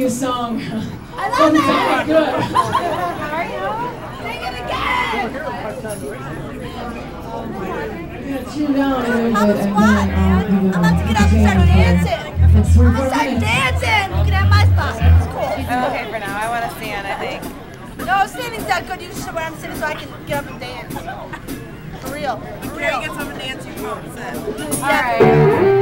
I love it! Good. How are you? Sing it again! We're spot, man. I'm about to get up and start dancing. I'm gonna start dancing. You can have my spot. It's cool. I'm okay for now. I want to stand, I think. No, standing's not good. You should where I'm sitting so I can get up and dance. For real. For real. some Nancy Thompson. Yeah.